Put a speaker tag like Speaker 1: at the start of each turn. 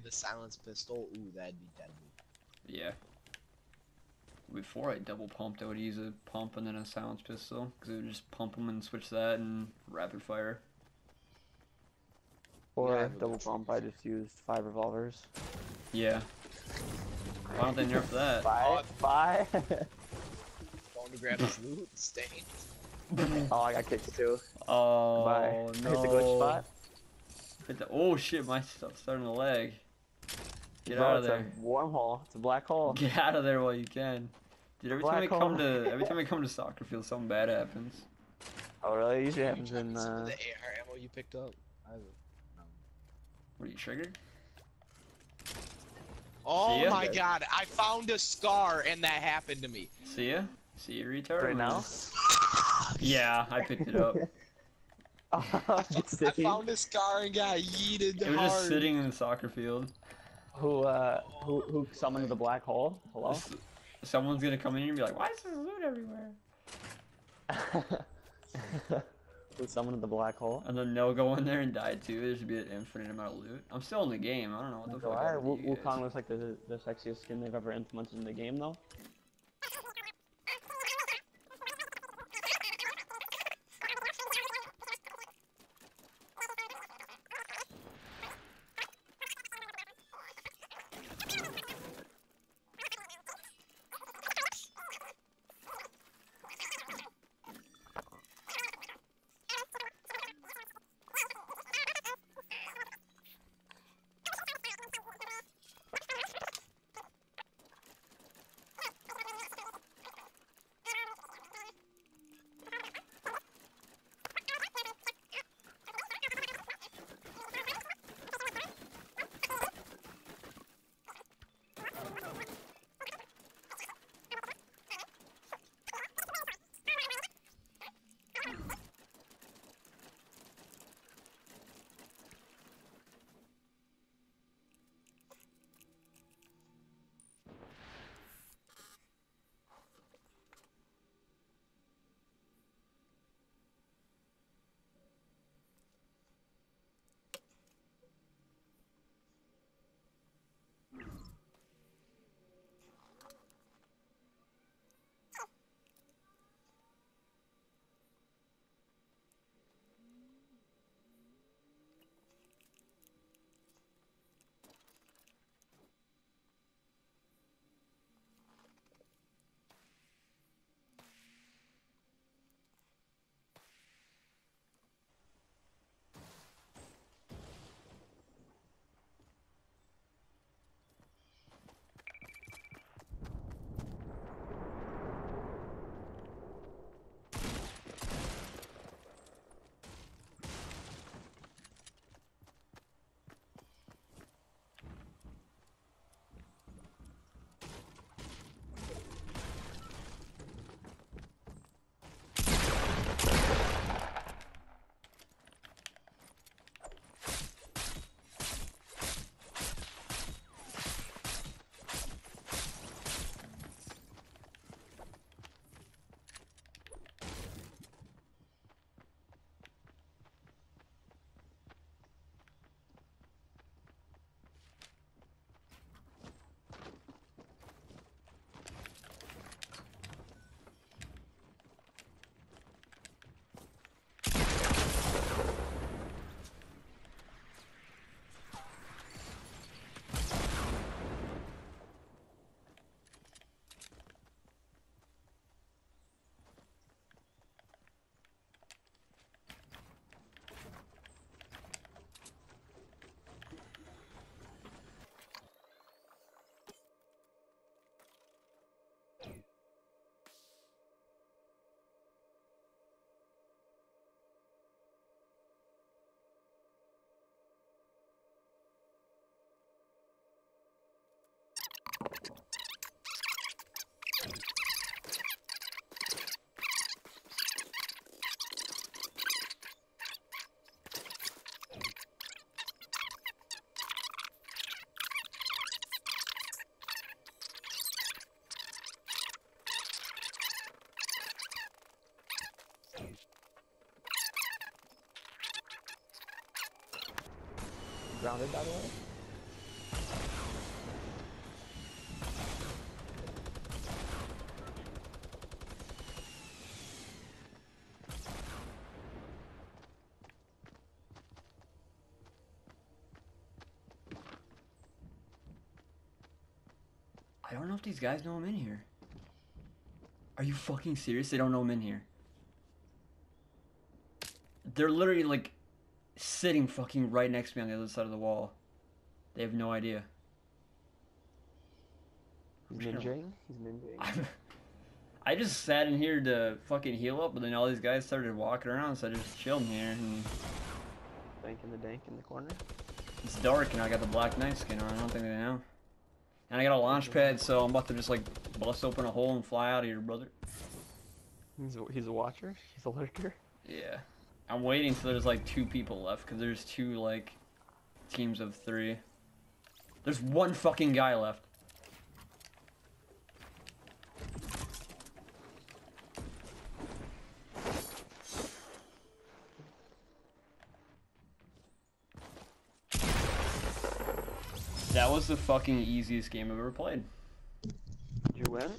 Speaker 1: carry the silence pistol, ooh, that'd be deadly.
Speaker 2: Yeah. Before I double pumped, I would use a pump and then a silence pistol because it would just pump them and switch that and rapid fire.
Speaker 3: Or
Speaker 1: Yeah, I
Speaker 3: double
Speaker 1: good
Speaker 3: pump, I just used five revolvers.
Speaker 2: Yeah. Why don't they nerf that?
Speaker 3: Five? Five?
Speaker 1: Going to grab his loot, stain.
Speaker 3: oh, I got kicked too.
Speaker 2: Oh
Speaker 3: Bye.
Speaker 2: no!
Speaker 3: Hit the glitch spot.
Speaker 2: Hit the- oh shit! My stuff's starting to lag. Get
Speaker 3: Bro,
Speaker 2: out of
Speaker 3: it's
Speaker 2: there!
Speaker 3: a wormhole. It's a black hole.
Speaker 2: Get out of there while you can. Dude, every time I
Speaker 3: Black
Speaker 2: come to every time I come to soccer field, something bad happens.
Speaker 3: Oh, really? Usually
Speaker 1: You
Speaker 3: happens
Speaker 1: trying
Speaker 3: in. Uh...
Speaker 1: the AR ammo you picked up. I have
Speaker 2: What are you triggered?
Speaker 1: Oh
Speaker 2: See ya?
Speaker 1: my god, I found a scar and that happened to me.
Speaker 2: See ya? See you, retard.
Speaker 3: Right now?
Speaker 2: Yeah, I picked it up.
Speaker 3: Oh,
Speaker 1: I found a scar and got yeeted
Speaker 2: was
Speaker 1: hard.
Speaker 2: just sitting in the soccer field.
Speaker 3: Who uh who who summoned the black hole? Hello?
Speaker 2: Someone's gonna come in here and be like, "Why is there loot everywhere?"
Speaker 3: who summoned the black hole?
Speaker 2: And then they'll go in there and die too. There should be an infinite amount of loot. I'm still in the game. I don't know what the fuck.
Speaker 3: Why?
Speaker 2: happened to
Speaker 3: Wu-
Speaker 2: you guys.
Speaker 3: Wukong looks like the the sexiest skin they've ever implemented in the game though. grounded, by the way.
Speaker 2: I don't know if these guys know I'm in here. Are you fucking serious? They don't know I'm in here. They're literally like sitting fucking right next to me on the other side of the wall. They have no idea.
Speaker 3: He's
Speaker 2: I'm just gonna-
Speaker 3: ninjaing. He's ninjaing.
Speaker 2: I'm- I just sat in here to fucking heal up, but then all these guys started walking around, so I just chilled in here. And
Speaker 3: Dank in the dank in the corner.
Speaker 2: it's dark, and I got the Black Knight skin on. I don't think they know. And I got a launch pad, so I'm about to just like bust open a hole and fly out of here, brother.
Speaker 3: He's a, he's a watcher. He's a lurker.
Speaker 2: Yeah. I'm waiting till there's like two people left, because there's two like teams of three. There's one fucking guy left. That was the fucking easiest game I've ever played.
Speaker 3: You win?